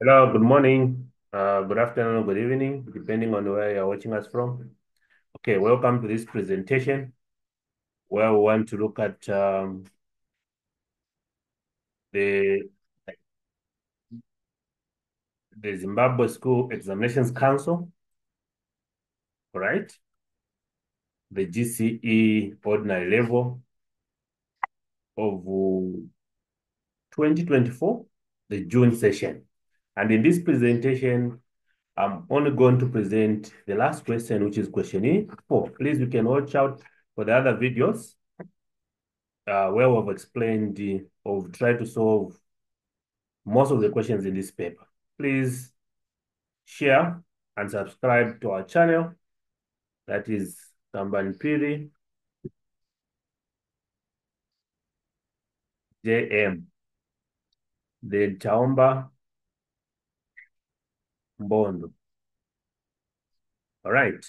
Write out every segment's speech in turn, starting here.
Hello, good morning, uh, good afternoon, good evening, depending on where you're watching us from. Okay, welcome to this presentation where we want to look at um, the, the Zimbabwe School Examinations Council, right? The GCE ordinary level of 2024, the June session. And in this presentation, I'm only going to present the last question, which is question four. Please, you can watch out for the other videos uh, where we've explained the, or tried to solve most of the questions in this paper. Please share and subscribe to our channel. That is Tamban Piri JM. Then Chaumba Mbondo. All right.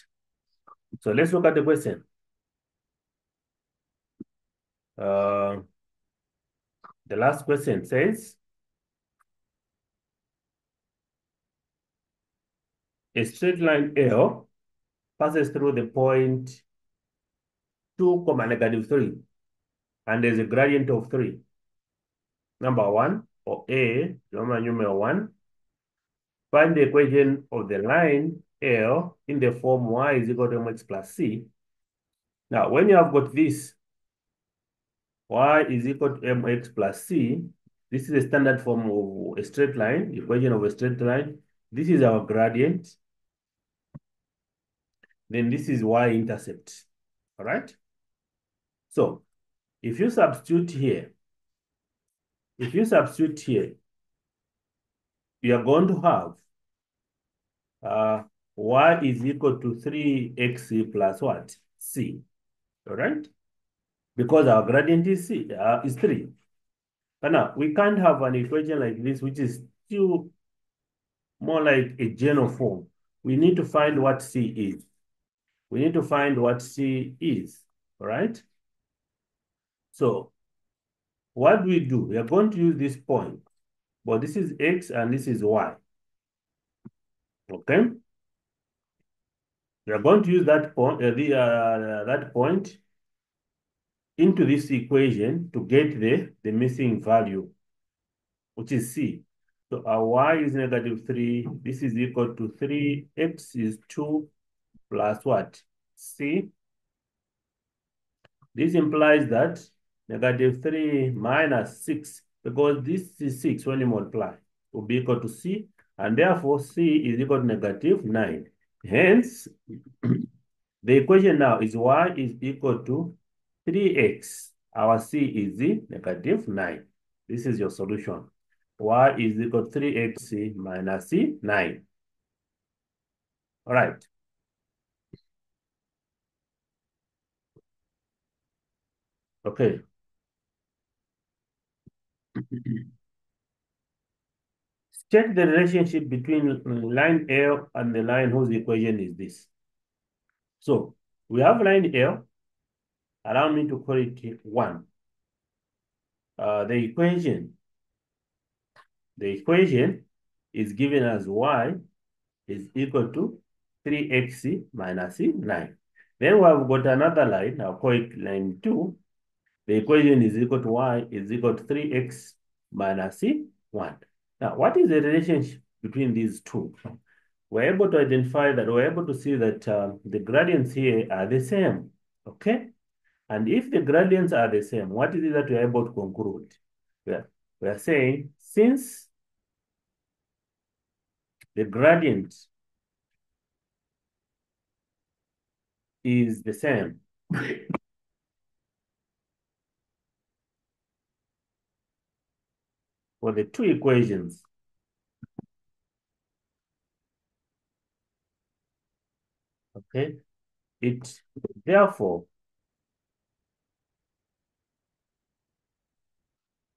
So let's look at the question. Uh, the last question says, a straight line L passes through the point 2 comma negative 3 and there's a gradient of 3. Number 1 or A, Roman numeral 1, find the equation of the line L in the form y is equal to mx plus c. Now, when you have got this, y is equal to mx plus c, this is a standard form of a straight line, equation of a straight line. This is our gradient. Then this is y-intercept, all right? So, if you substitute here, if you substitute here, you are going to have uh, y is equal to 3x plus what? c, all right? Because our gradient is c, uh, is 3. But now, we can't have an equation like this, which is still more like a general form. We need to find what c is. We need to find what c is, all right? So, what do we do? We are going to use this point, but this is x and this is y. Okay? We are going to use that point, uh, the, uh, that point into this equation to get the, the missing value, which is c. So our y is negative 3. This is equal to 3. x is 2 plus what? c. This implies that negative 3 minus 6, because this is 6 when you multiply, will be equal to c, and therefore c is equal to negative 9. Hence, the equation now is y is equal to 3x. Our c is negative 9. This is your solution. y is equal to 3x minus c, 9. All right. Okay. Check the relationship between line L and the line whose equation is this. So we have line L. Allow me to call it 1. Uh, the equation, the equation is given as y is equal to 3x minus 9. Then we have got another line, I'll call it line 2. The equation is equal to y is equal to 3x minus c minus 1. Now, what is the relationship between these two? We're able to identify that, we're able to see that uh, the gradients here are the same, okay? And if the gradients are the same, what is it that we're able to conclude? We're, we're saying since the gradient is the same, for the two equations, okay, it therefore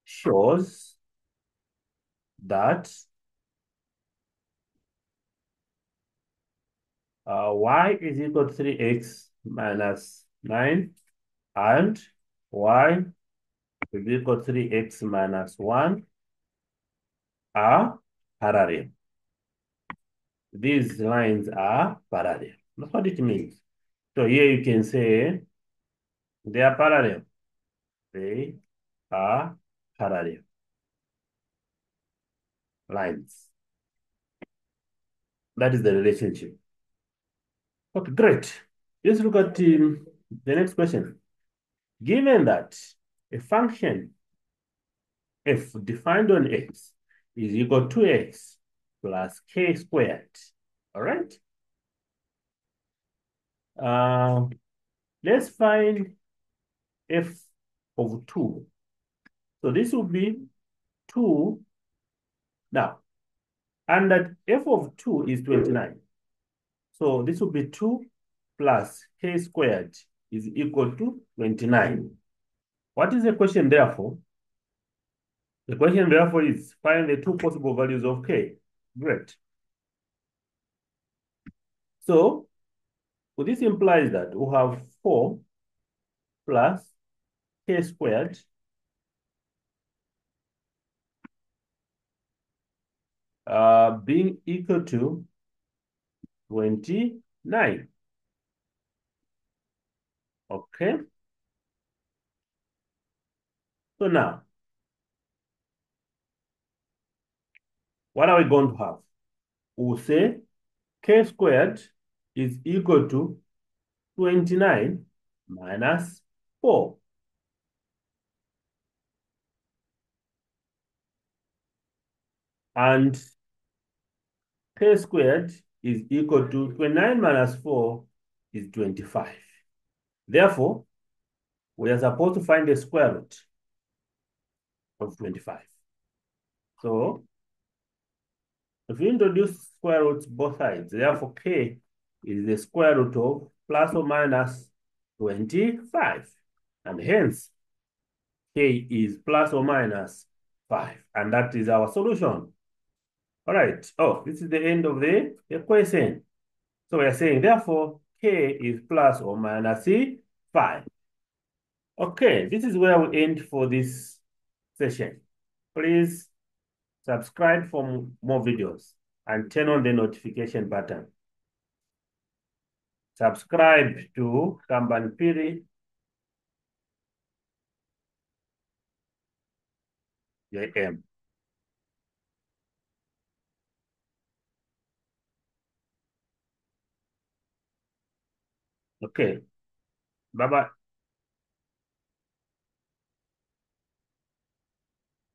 shows that uh, y is equal to 3x minus 9 and y is equal to 3x minus 1 are parallel. These lines are parallel. That's what it means. So here you can say they are parallel. They are parallel lines. That is the relationship. Okay, great. Let's look at um, the next question. Given that a function f defined on x is equal to x plus k squared, all right? Uh, let's find f of 2. So this will be 2 now. And that f of 2 is 29. So this will be 2 plus k squared is equal to 29. What is the question therefore? The question therefore is find the two possible values of k. Great. So well, this implies that we have 4 plus k squared uh, being equal to 29. Okay. So now, what are we going to have? We'll say k squared is equal to 29 minus 4. And k squared is equal to 29 minus 4 is 25. Therefore, we are supposed to find the square root of 25. So, if we introduce square roots both sides, therefore k is the square root of plus or minus 25. And hence, k is plus or minus 5. And that is our solution. All right. Oh, this is the end of the equation. So we are saying, therefore, k is plus or minus 5. Okay, this is where we end for this session. Please subscribe for more videos and turn on the notification button. Subscribe to Kamban Piri. JM. Okay. Bye-bye.